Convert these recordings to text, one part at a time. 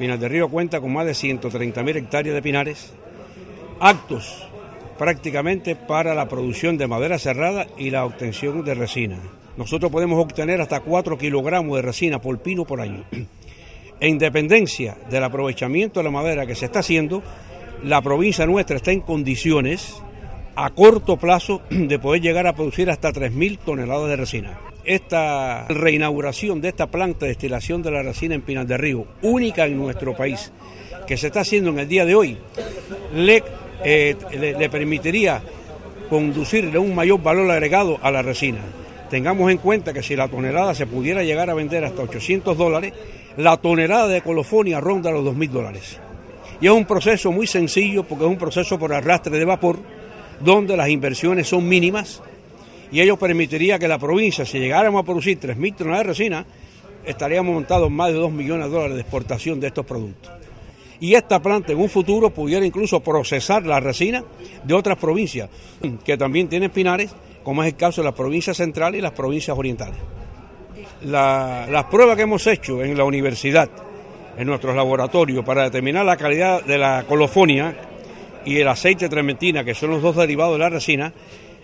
Pinar del Río cuenta con más de 130.000 hectáreas de pinares, actos prácticamente para la producción de madera cerrada y la obtención de resina. Nosotros podemos obtener hasta 4 kilogramos de resina por pino por año. En dependencia del aprovechamiento de la madera que se está haciendo, la provincia nuestra está en condiciones a corto plazo de poder llegar a producir hasta 3.000 toneladas de resina. Esta reinauguración de esta planta de destilación de la resina en Pinar del Río, única en nuestro país, que se está haciendo en el día de hoy, le, eh, le, le permitiría conducirle un mayor valor agregado a la resina. Tengamos en cuenta que si la tonelada se pudiera llegar a vender hasta 800 dólares, la tonelada de colofonia ronda los 2.000 dólares. Y es un proceso muy sencillo porque es un proceso por arrastre de vapor, donde las inversiones son mínimas y ello permitiría que la provincia, si llegáramos a producir 3.000 toneladas de resina, estaríamos montados más de 2 millones de dólares de exportación de estos productos. Y esta planta en un futuro pudiera incluso procesar la resina de otras provincias que también tienen pinares, como es el caso de las provincias centrales y las provincias orientales. La, las pruebas que hemos hecho en la universidad, en nuestros laboratorios, para determinar la calidad de la colofonia y el aceite trementina, que son los dos derivados de la resina,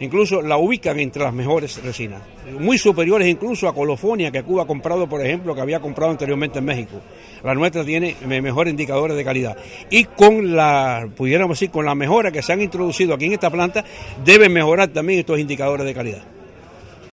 incluso la ubican entre las mejores resinas, muy superiores incluso a colofonia que Cuba ha comprado, por ejemplo, que había comprado anteriormente en México. La nuestra tiene mejores indicadores de calidad. Y con la, pudiéramos decir, con la mejora que se han introducido aquí en esta planta, deben mejorar también estos indicadores de calidad.